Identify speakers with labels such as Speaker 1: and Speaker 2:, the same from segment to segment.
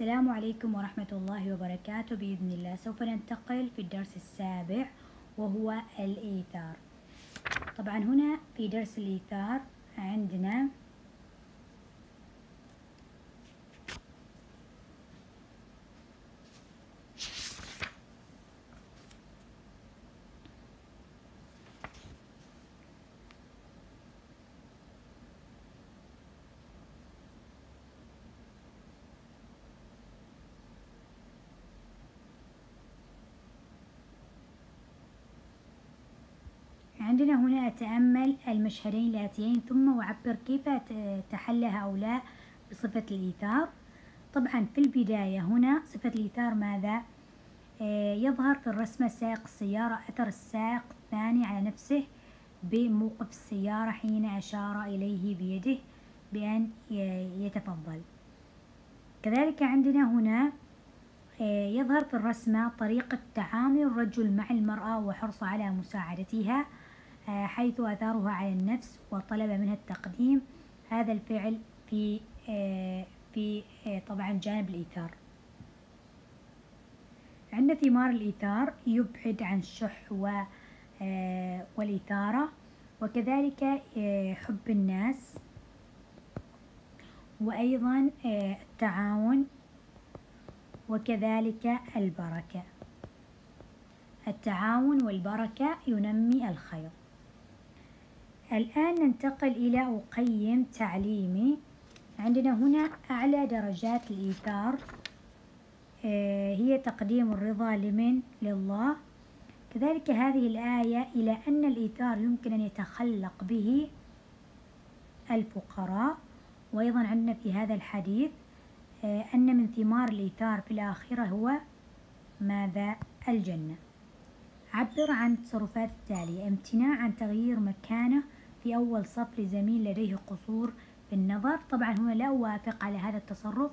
Speaker 1: السلام عليكم ورحمة الله وبركاته. بإذن الله سوف ننتقل في الدرس السابع وهو الإيثار. طبعا هنا في درس الإيثار عندنا عندنا هنا أتأمل المشهدين الآتيين ثم أعبر كيف تحل هؤلاء بصفة الإيثار. طبعا في البداية هنا صفة الإيثار ماذا؟ آه، يظهر في الرسمة سائق السيارة أثر السائق الثاني على نفسه بموقف السيارة حين أشار إليه بيده بأن يتفضل. كذلك عندنا هنا آه، يظهر في الرسمة طريقة تعامل الرجل مع المرأة وحرصه على مساعدتها. حيث أثارها على النفس وطلب منها التقديم هذا الفعل في آه، في آه، طبعا جانب الإيثار. عندنا ثمار الإيثار يبعد عن الشح والإثارة وكذلك حب الناس وأيضا التعاون وكذلك البركة. التعاون والبركة ينمي الخير. الآن ننتقل إلى أقيم تعليمي. عندنا هنا أعلى درجات الإيثار آه، هي تقديم الرضا لمن؟ لله. كذلك هذه الآية إلى أن الإيثار يمكن أن يتخلق به الفقراء. وأيضا عندنا في هذا الحديث آه، أن من ثمار الإيثار في الآخرة هو ماذا؟ الجنة. عبر عن التصرفات التالية. امتناع عن تغيير مكانه في أول صف لزميل لديه قصور في النظر. طبعا هنا لا أوافق على هذا التصرف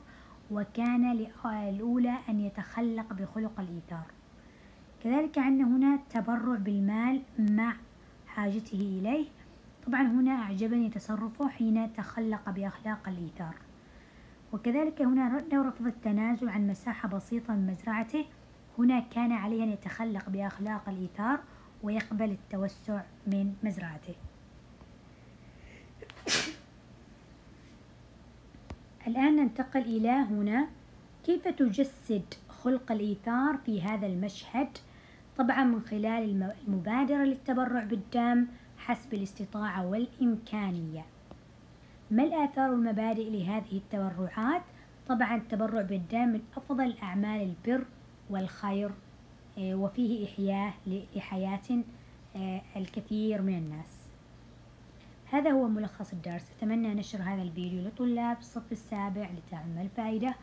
Speaker 1: وكان الأولى أن يتخلق بخلق الإيثار. كذلك عندنا هنا تبرع بالمال مع حاجته إليه. طبعا هنا أعجبني تصرفه حين تخلق بأخلاق الإيثار. وكذلك هنا لو رفض التنازل عن مساحة بسيطة من مزرعته. هنا كان عليه أن يتخلق بأخلاق الإيثار ويقبل التوسع من مزرعته. الآن ننتقل إلى هنا. كيف تجسد خلق الإيثار في هذا المشهد؟ طبعا من خلال المبادرة للتبرع بالدم حسب الاستطاعة والإمكانية. ما الآثار والمبادئ لهذه التبرعات؟ طبعا التبرع بالدم من أفضل أعمال البر والخير آه، وفيه إحياء لحياة آه، الكثير من الناس. هذا هو ملخص الدرس. أتمنى نشر هذا الفيديو لطلاب الصف السابع لتعم الفائدة